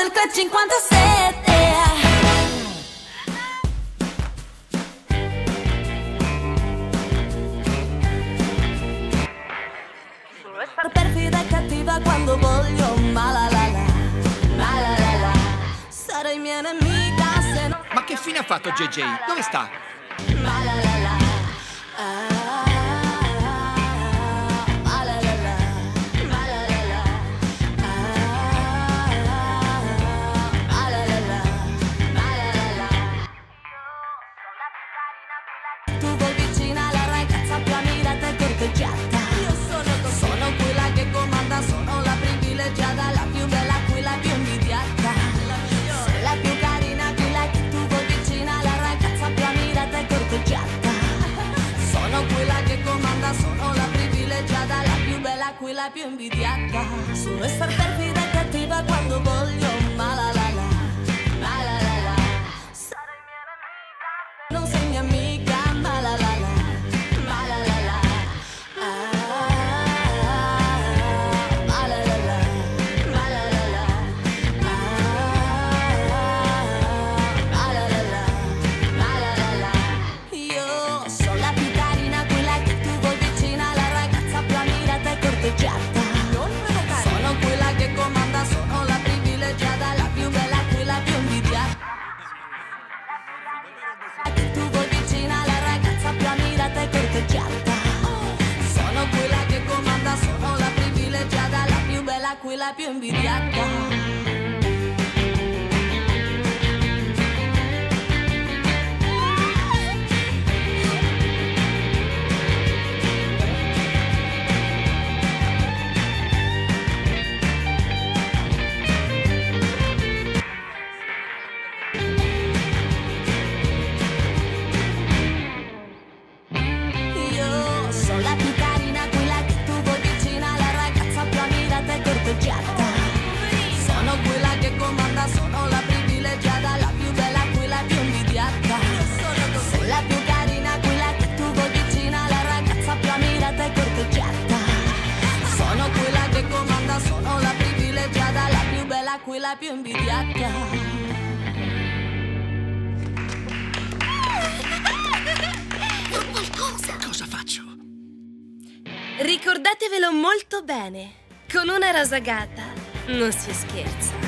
fosse il club 57 Perfida e cattiva quando voglio ma la la la Ma la la la Sarai mia nemica se non Ma che fine ha fatto JJ? Dove sta? Ma la la la più bella, quella più invidiata Sono essere perfida e cattiva quando voglio corteggiata Sono quella che comanda, sono la privilegiata La più bella, quella più invidiata. Che tu vuoi vicina la ragazza più ammirata e corteggiata. Sono quella che comanda, sono la privilegiata La più bella, quella più invidiata quella più invidiata Cosa faccio? Ricordatevelo molto bene. Con una rasagata non si scherza.